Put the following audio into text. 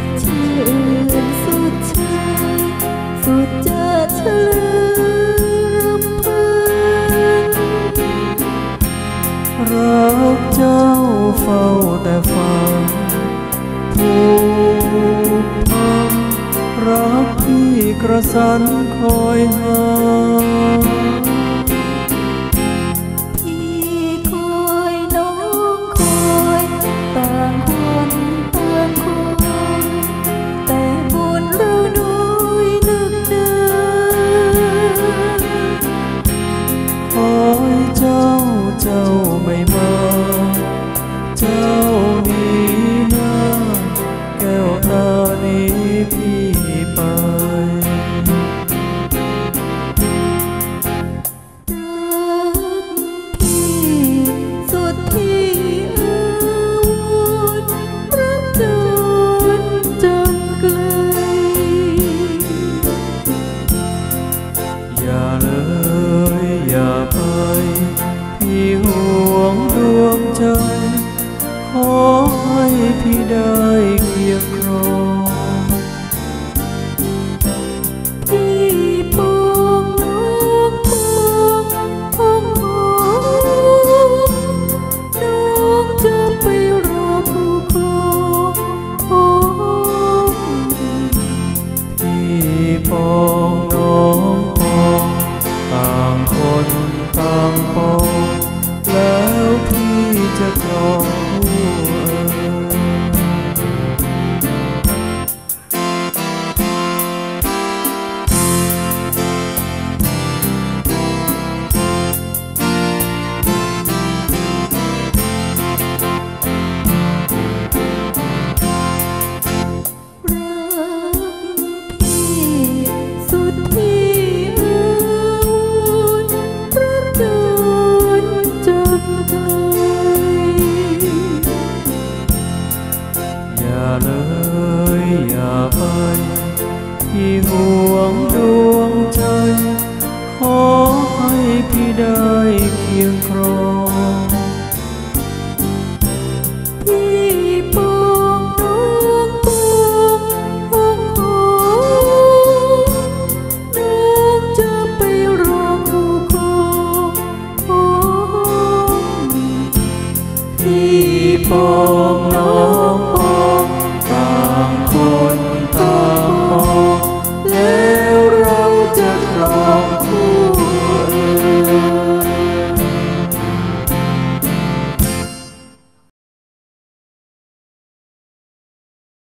ดชื่สุดชื่สุดจอเฉลืมพื้นรักเจ้าเฝ้าแต่ฝันผูกพันรักที่กระสันคอยหา เจ้าเจ้าไม่มาาไปพี่ห่วงดวงใจ ขอให้พี่ได้เคียงครองพี่ปองาไปพี่ห่วงดวงใจ ขอให้พี่ได้เคียงครองพี่ปองน้